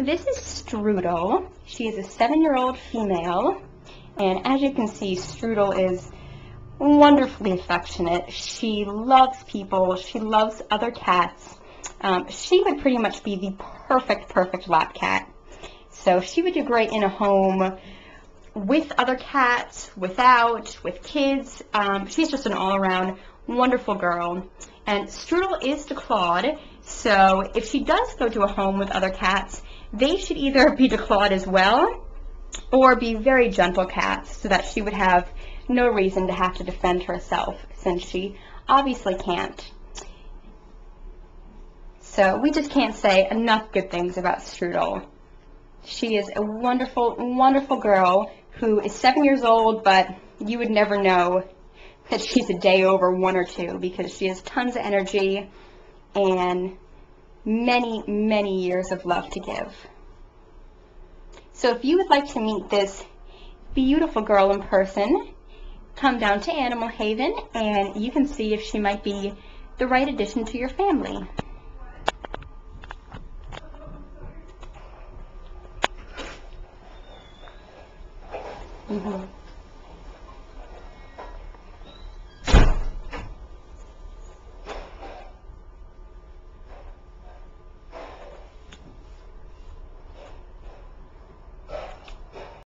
This is Strudel. She is a seven-year-old female, and as you can see, Strudel is wonderfully affectionate. She loves people. She loves other cats. Um, she would pretty much be the perfect, perfect lap cat. So she would do great in a home with other cats, without, with kids. Um, she's just an all-around wonderful girl. And Strudel is declawed, so if she does go to a home with other cats, they should either be declawed as well or be very gentle cats so that she would have no reason to have to defend herself since she obviously can't. So we just can't say enough good things about Strudel. She is a wonderful, wonderful girl who is seven years old, but you would never know that she's a day over one or two because she has tons of energy and many, many years of love to give. So if you would like to meet this beautiful girl in person, come down to Animal Haven and you can see if she might be the right addition to your family. Mm-hmm.